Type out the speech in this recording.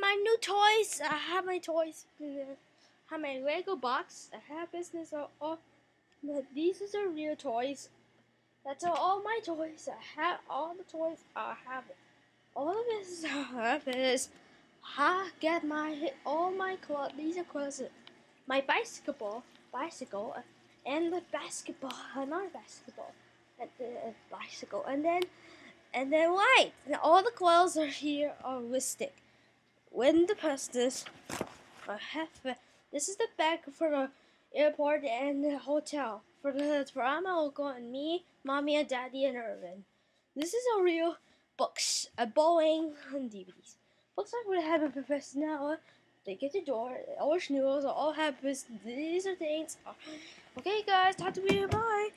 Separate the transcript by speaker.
Speaker 1: my new toys. Uh, I have my toys. I have my Lego box. I have business. All, all but these are real toys. That's all my toys. I have all the toys. I have. All of this I have is I get my all my clothes. These are clothes. My bicycle, bicycle, and the basketball. Another basketball, and the bicycle, and then and then. And all the clothes are here are stick. When the past pastors, I have. This is the bag for the airport and the hotel for the drama uncle and me, mommy and daddy and Irvin. This is a real books, a Boeing and DVDs. Looks like have a professor now. They get the door, all schnoodles, all this. These are things. Okay, guys, talk to you. Bye.